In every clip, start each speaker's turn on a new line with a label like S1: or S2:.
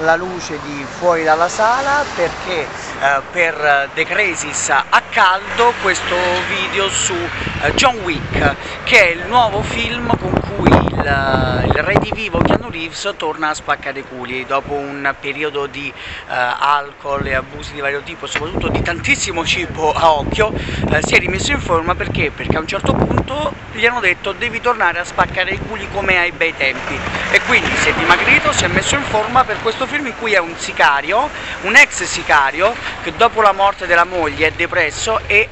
S1: la luce di fuori dalla sala perché eh, per The Crisis a caldo questo video su eh, John Wick che è il nuovo film con cui il, il redivivo Keanu Reeves torna a spaccare i culi dopo un periodo di eh, alcol e abusi di vario tipo soprattutto di tantissimo cibo a occhio eh, si è rimesso in forma perché? perché a un certo punto gli hanno detto devi tornare a spaccare i culi come ai bei tempi e quindi si è dimagrito, si è messo in forma per questo film in cui è un sicario, un ex sicario che dopo la morte della moglie è depresso e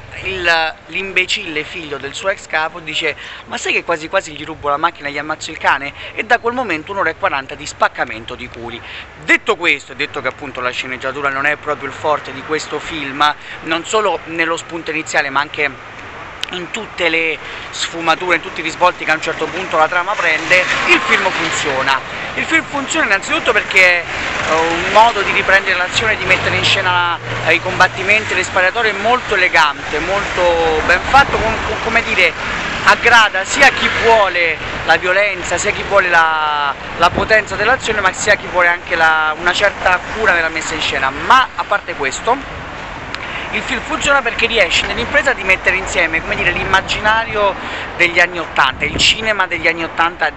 S1: l'imbecille figlio del suo ex capo dice ma sai che quasi quasi gli rubo la macchina e gli ammazzo il cane? E da quel momento un'ora e 40 di spaccamento di culi. Detto questo, detto che appunto la sceneggiatura non è proprio il forte di questo film, non solo nello spunto iniziale ma anche in tutte le sfumature, in tutti i risvolti che a un certo punto la trama prende, il film funziona. Il film funziona innanzitutto perché è eh, un modo di riprendere l'azione, di mettere in scena eh, i combattimenti, le sparatorie molto elegante, molto ben fatto, come dire, aggrada sia chi vuole la violenza, sia chi vuole la, la potenza dell'azione, ma sia chi vuole anche la, una certa cura nella messa in scena. Ma a parte questo, il film funziona perché riesce nell'impresa di mettere insieme l'immaginario degli anni Ottanta, il cinema degli anni Ottanta uh,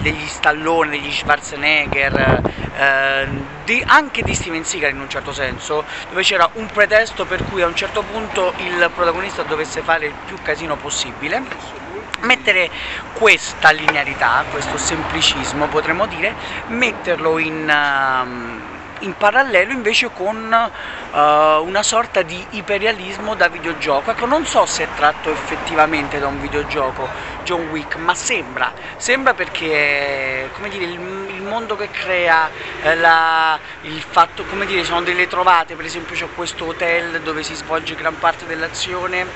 S1: degli Stallone, degli Schwarzenegger, uh, di, anche di Steven Seagal in un certo senso, dove c'era un pretesto per cui a un certo punto il protagonista dovesse fare il più casino possibile. Mettere questa linearità, questo semplicismo potremmo dire, metterlo in, uh, in parallelo invece con uh, una sorta di iperrealismo da videogioco. Ecco, non so se è tratto effettivamente da un videogioco John Wick, ma sembra, sembra perché come dire, il, il mondo che crea, eh, la, il fatto, come dire, sono delle trovate, per esempio c'è questo hotel dove si svolge gran parte dell'azione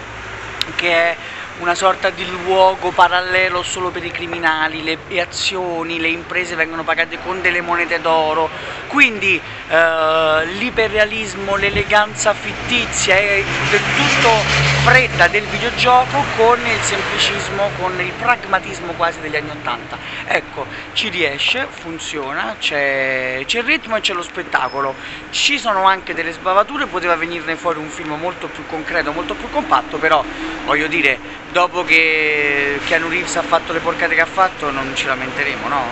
S1: che è una sorta di luogo parallelo solo per i criminali, le azioni, le imprese vengono pagate con delle monete d'oro, quindi eh, l'iperrealismo, l'eleganza fittizia è del tutto fredda del videogioco con il semplicismo, con il pragmatismo quasi degli anni Ottanta. Ecco, ci riesce, funziona, c'è il ritmo e c'è lo spettacolo. Ci sono anche delle sbavature, poteva venirne fuori un film molto più concreto, molto più compatto, però voglio dire, dopo che Keanu Reeves ha fatto le porcate che ha fatto non ci lamenteremo, no?